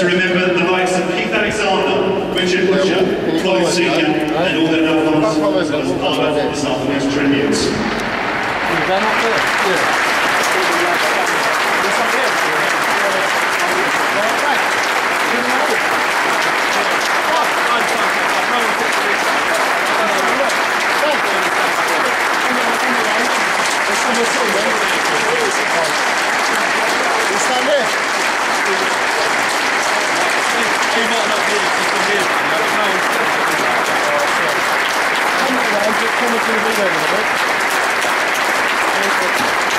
to remember the likes of Keith Alexander, Richard Butcher, Colin Seeker, and all their loved ones, as part of this afternoon's tributes. Thank you. のチーム以外でもね。